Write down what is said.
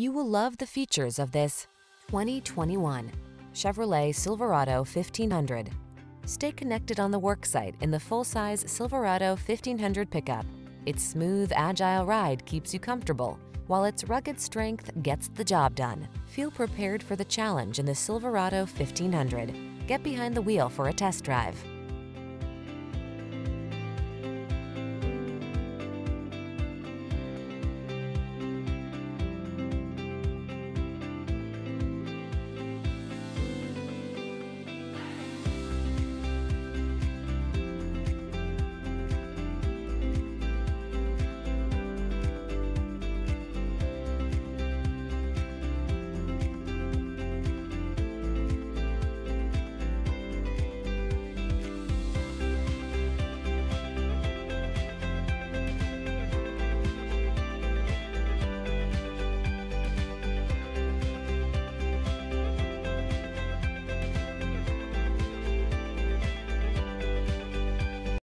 You will love the features of this 2021 Chevrolet Silverado 1500. Stay connected on the worksite in the full-size Silverado 1500 pickup. Its smooth, agile ride keeps you comfortable, while its rugged strength gets the job done. Feel prepared for the challenge in the Silverado 1500. Get behind the wheel for a test drive.